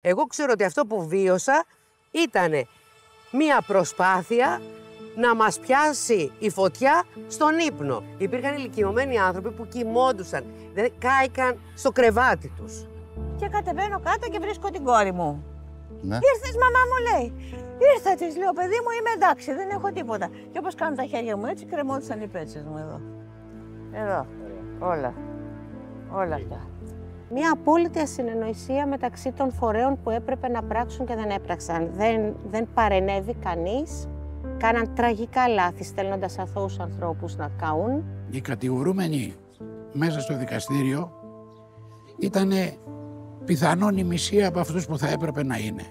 Εγώ ξέρω ότι αυτό που βίωσα ήταν μία προσπάθεια να μας πιάσει η φωτιά στον ύπνο. Υπήρχαν ηλικιωμένοι άνθρωποι που κοιμόντουσαν, δεν κάηκαν στο κρεβάτι τους. Και κατεβαίνω κάτω και βρίσκω την κόρη μου. Ναι. Ήρθες μαμά μου λέει. Ήρθα της λέω παιδί μου είμαι εντάξει δεν έχω τίποτα. Και όπως κάνω τα χέρια μου έτσι κρεμόντουσαν οι πέτσες μου εδώ. Εδώ. Όλα. Όλα αυτά. Μια απόλυτη ασυνεννοησία μεταξύ των φορέων που έπρεπε να πράξουν και δεν έπραξαν. Δεν, δεν παρενέβη κανείς. Κάναν τραγικά λάθη στέλνοντας αθώους ανθρώπους να καούν. Οι κατηγορούμενοι μέσα στο δικαστήριο ήταν πιθανόν η μισή από αυτούς που θα έπρεπε να είναι.